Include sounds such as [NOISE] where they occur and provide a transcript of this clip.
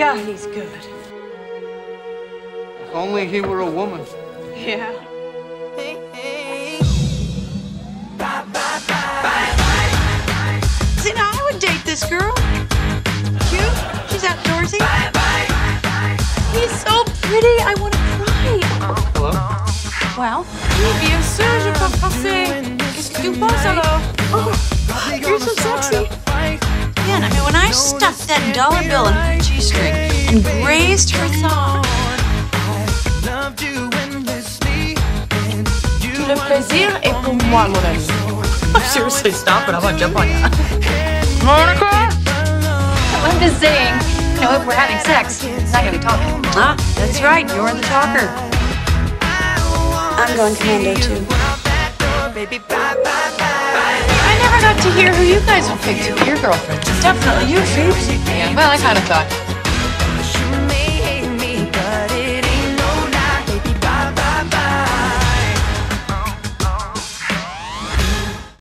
God, he's good. If only he were a woman. Yeah. See, now I would date this girl. Cute. She's outdoorsy. He's so pretty. I want to cry. Hello? Well, oui, bien sûr, je peux passer. Qu'est-ce que tu penses alors? Oh, you're so sexy. Man, I mean, when I stuffed that dollar bill in her G-string and grazed her thigh. Tout le plaisir est pour moi, mon ami. [LAUGHS] Seriously, stop it. I'm gonna jump on you. Monica? I'm just saying, you know, if we're having sex, it's not gonna be talking. Ah, that's right. You're the talker. I'm going commando too. I never got to hear who you guys would pick to be your girlfriends. It's definitely you, Phoebe. Yeah, well, I kind of thought.